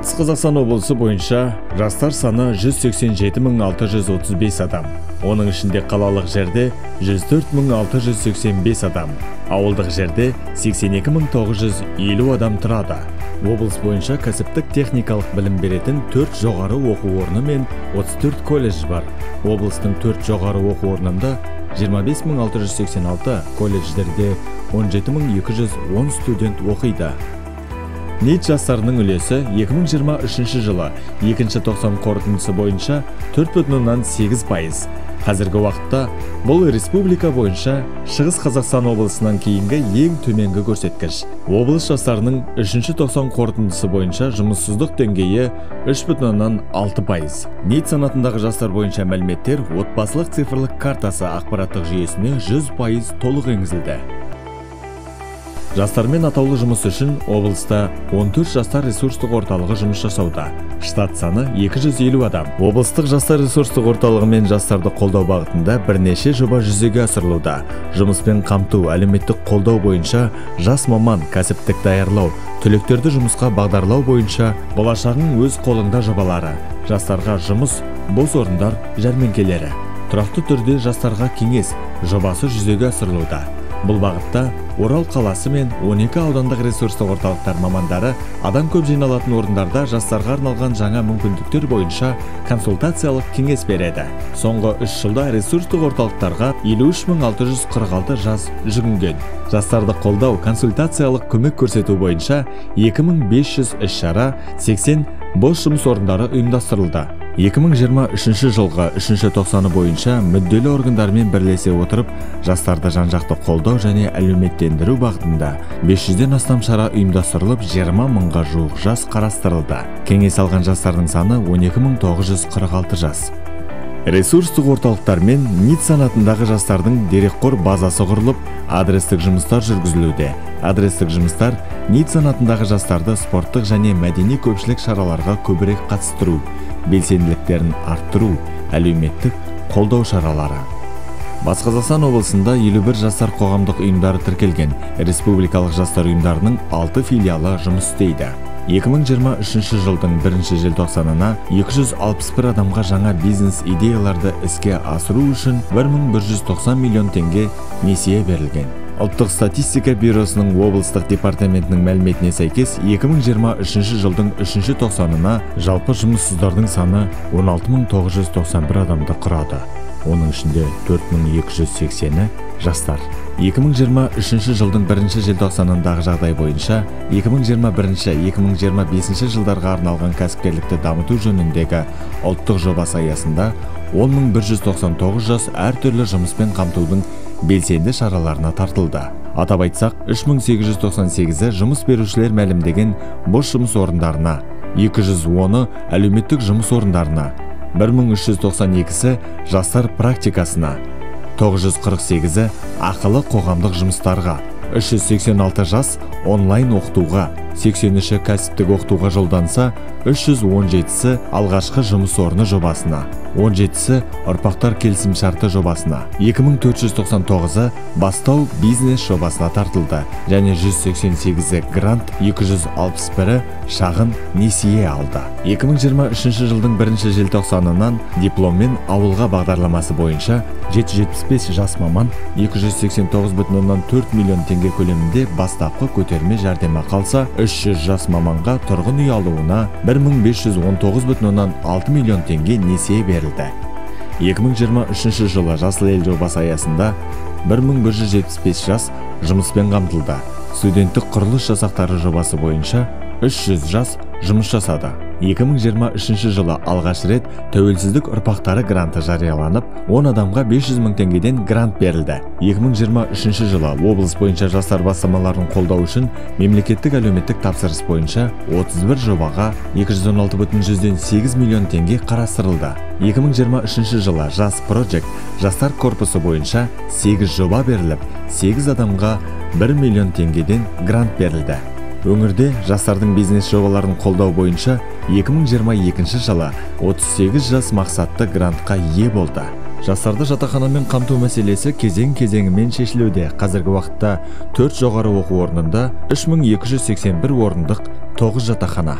батыс қазақстан облысы бойынша жастар саны 187635 адам. Оның ішінде қалалық жерде 104685 адам. Ауылдық жерде 82950 адам тұрады. Облыс бойынша кәсіптік техникалық білім беретін 4 жоғары оқу орны мен 34 колледж бар. Облыстың 4 жоғары оқу орнында 25686 колледждерде 17210 студент оқиды. Нит жастарының үлесі 2023 жылы. Екінші тоқсан қорытындысы бойынша 4,8 пайыз. Қазіргі уақытта бұл республика бойынша шығыс қазақстан облысынан кейінгі ең төменгі көрсеткіш. Облыс жастарының үшінші тоқсан қорытындысы бойынша жұмыссыздық деңгейі 3,6 пайыз. Нит санатындағы жастар бойынша мәліметтер отбасылық цифрлық картасы ақпараттық жүйесіне 100 пайыз толық енгізілді. Жастармен атаулы жұмыс үшін облыста 14 жастар ресурстық орталығы жұмыс жасауда. Штат саны 250 адам. Облыстық жастар ресурстық орталығы мен жастарды қолдау бағытында бірнеше жоба жүзеге асырылуда. Жұмыспен қамту әлеуметтік қолдау бойынша жас маман кәсіптік даярлау түлектерді жұмысқа бағдарлау бойынша болашағың өз қолыңда жобалары. Жастарға жұмыс бос орындар жәрмеңкелері. Тұрақты түрде жастарға кеңес жобасы жүзеге асырылуда. Бұл бағытта орал қаласы мен 12 аудандық ресурстық орталықтар мамандары адам көп жиналатын орындарда жастарға арналған жаңа мүмкіндіктер бойынша консультациялық кеңес береді. Соңғы үш жылда ресурстық орталықтарға 53646 жас жүгінген. Жастарды қолдау консультациялық көмек көрсету бойынша 2500 іс шара 80 бос жұмыс орындары ұйымдастырылды. 2023 жылғы үшінші тоқсаны бойынша мүдделі органдармен бірлесе отырып жастарды жан жақты қолдау және әлеуметтендіру бағытында 500-ден астам шара ұйымдастырылып 20 мыңға жуық жас қарастырылды. Кеңес алған жастардың саны 12946 жас. Ресурстық орталықтар мен нит санатындағы жастардың дерекқор базасы құрылып адрестік жұмыстар жүргізілуде. Адрестік жұмыстар нит санатындағы жастарды спорттық және мәдени көпшілік шараларға көбірек қатыстыру белсенділіктерін арттыру әлеуметтік қолдау шаралары. Батыс қазақстан облысында 51 жастар қоғамдық ұйымдары тіркелген. Республикалық жастар ұйымдарының 6 филиалы жұмыс істейді. 2023 жылдың бірінші желтоқсанына 261 адамға жаңа бизнес идеяларды іске асыру үшін 1190 миллион теңге несие берілген. Ұлттық статистика бюросының облыстық департаментінің мәліметіне сәйкес 2023 жылдың үшінші тоқсанына жалпы жұмыссыздардың саны 16991 адамды құрады. Оның ішінде 4280-і жастар. 2023 жылдың бірінші желтоқсанындағы жағдай бойынша 2021-2025 жылдарға арналған кәсіпкерлікті дамыту жөніндегі ұлттық жобасы аясында 10199 жас әртүрлі жұмыспен қамтудың белсенді шараларына тартылды. Атап айтсақ 3898-і жұмыс берушілер мәлімдеген бос жұмыс орындарына 210-ы әлеуметтік жұмыс орындарына 1392-сі жастар практикасына 948-і ақылы қоғамдық жұмыстарға 386 жас онлайн оқытуға 83-і кәсіптік оқытуға жолданса 317-сі алғашқы жұмыс орны жобасына. 17-сі ұрпақтар келісімшарты жобасына 2499-ы бастау бизнес жобасына тартылды. Және 188-і грант 261-і шағын несие алды. 2023 жылдың бірінші желтоқсанынан дипломмен ауылға бағдарламасы бойынша 775 жас маман 289,4 миллион теңге көлемінде бастапқы көтерме жәрдемақы алса 300 жас маманға тұрғын үй алуына 1519,6 миллион теңге несие берілді. 2023 жылы жасыл ел жобасы аясында 1175 жас жұмыспен қамтылды. Студенттік құрылыс жасақтары жобасы бойынша 300 жас жұмыс жасады. 2023 жылы алғаш рет тәуелсіздік ұрпақтары гранты жарияланып 10 адамға 500 мың теңгеден грант берілді. 2023 жылы облыс бойынша жастар бастамаларын қолдау үшін мемлекеттік әлеуметтік тапсырыс бойынша 31 жобаға 216,8 миллион теңге қарастырылды. 2023 жылы жас project жастар корпусы бойынша 8 жоба беріліп 8 адамға 1 миллион теңгеден грант берілді. Өңірде жастардың бизнес жобаларын қолдау бойынша 2022 жылы 38 жас мақсатты грантқа ие болды. Жастарды жатақханамен қамту мәселесі кезең кезеңімен шешілуде. Қазіргі уақытта төрт жоғары оқу орнында 3281 орындық 9 жатақхана.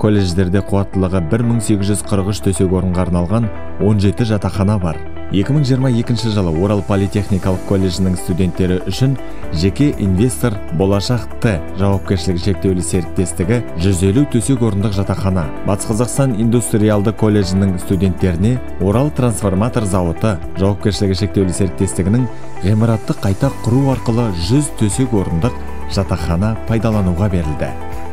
Колледждерде қуаттылығы 1843 төсек орынға арналған 17 жатақхана бар. 2022 жылы Орал политехникалық колледжінің студенттері үшін жеке инвестор Болашақ Т жауапкершілігі шектеулі серіктестігі 150 төсек орындық жатақхана. Батыс Қазақстан индустриалды колледжінің студенттеріне Орал трансформатор зауыты жауапкершілігі шектеулі серіктестігінің ғимаратты қайта құру арқылы 100 төсек орындық жатақхана пайдалануға берілді.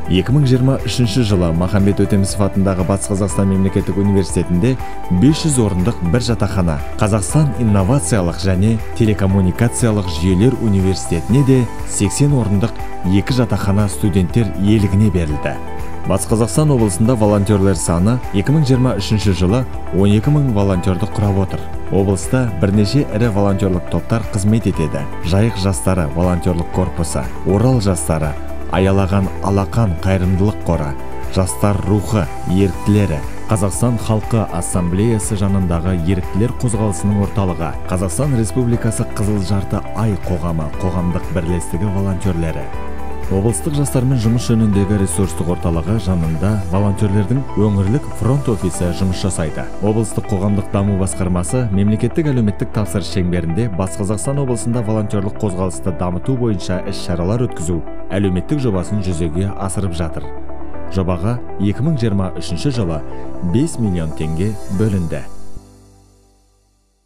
2023 жылы махамбет өтемісов атындағы батыс қазақстан мемлекеттік университетінде 500 орындық бір жатақхана қазақстан инновациялық және телекоммуникациялық жүйелер университетіне де 80 орындық екі жатақхана студенттер иелігіне берілді. Батыс қазақстан облысында волонтерлер саны 2023 жылы 12 мың волонтерді құрап отыр. Облыста бірнеше ірі волонтерлық топтар қызмет етеді. Жайық жастары волонтерлық корпусы орал жастары аялаған алақан қайырымдылық қоры жастар рухы еріктілері қазақстан халқы ассамблеясы жанындағы еріктілер қозғалысының орталығы қазақстан республикасы қызыл жарты ай қоғамы қоғамдық бірлестігі волонтерлері. Облыстық жастармен жұмыс жөніндегі ресурстық орталығы жанында волонтерлердің өңірлік фронт офисі жұмыс жасайды. Облыстық қоғамдық даму басқармасы мемлекеттік әлеуметтік тапсырыс шеңберінде батыс қазақстан облысында волонтерлік қозғалысты дамыту бойынша іс шаралар өткізу әлеуметтік жобасын жүзеге асырып жатыр. Жобаға 2023 жылы 5 миллион теңге бөлінді.